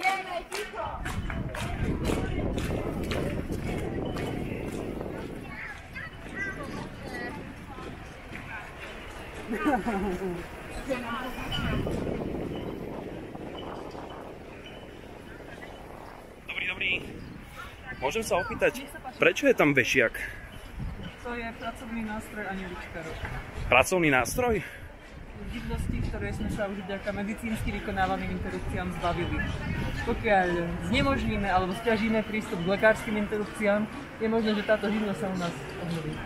będziemy cicho! Dobrý. Môžem sa opýtať, prečo je tam vešiak? To je pracovný nástroj aniličkarov. Pracovný nástroj? Živnosti, ktoré sme sa už vďaka medicínsky vykonávaným interrupciám zbavili. Pokiaľ znemožníme alebo stiažíme prístup k lekárskym interrupciám, je možné, že táto živnosť sa u nás obnoví.